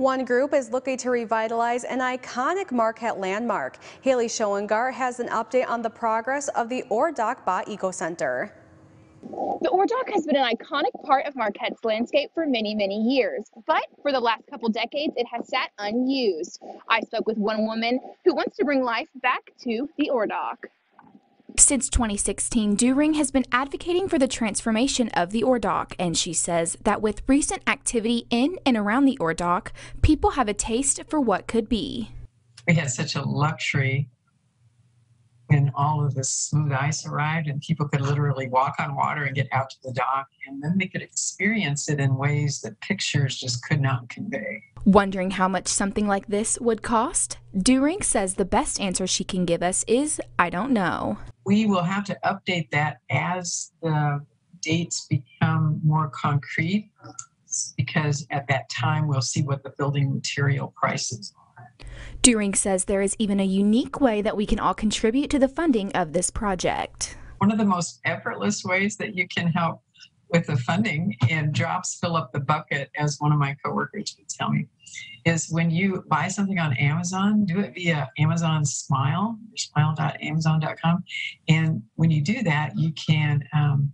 One group is looking to revitalize an iconic Marquette landmark. Haley Schoengart has an update on the progress of the Ore Dock Ba Eco Center. The Ore Dock has been an iconic part of Marquette's landscape for many, many years, but for the last couple decades, it has sat unused. I spoke with one woman who wants to bring life back to the Ore Dock. Since 2016, Doering has been advocating for the transformation of the Ore Dock, and she says that with recent activity in and around the Ore Dock, people have a taste for what could be. We had such a luxury when all of this smooth ice arrived and people could literally walk on water and get out to the dock and then they could experience it in ways that pictures just could not convey. Wondering how much something like this would cost? Doering says the best answer she can give us is I don't know. We will have to update that as the dates become more concrete because at that time we'll see what the building material prices are. Doering says there is even a unique way that we can all contribute to the funding of this project. One of the most effortless ways that you can help with the funding and drops fill up the bucket, as one of my coworkers would tell me, is when you buy something on Amazon, do it via Amazon Smile, smile.amazon.com. And when you do that, you can um,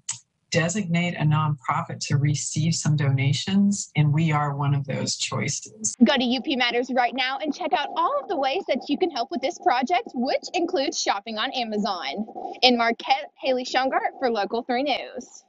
designate a nonprofit to receive some donations, and we are one of those choices. Go to UP Matters right now and check out all of the ways that you can help with this project, which includes shopping on Amazon. In Marquette, Haley Schoengart for Local 3 News.